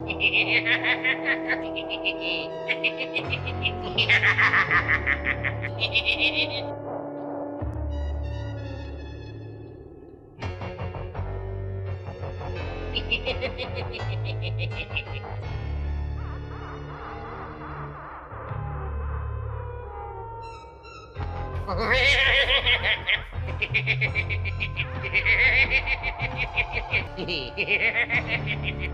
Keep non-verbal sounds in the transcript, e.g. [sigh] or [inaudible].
Hehehehe [laughs]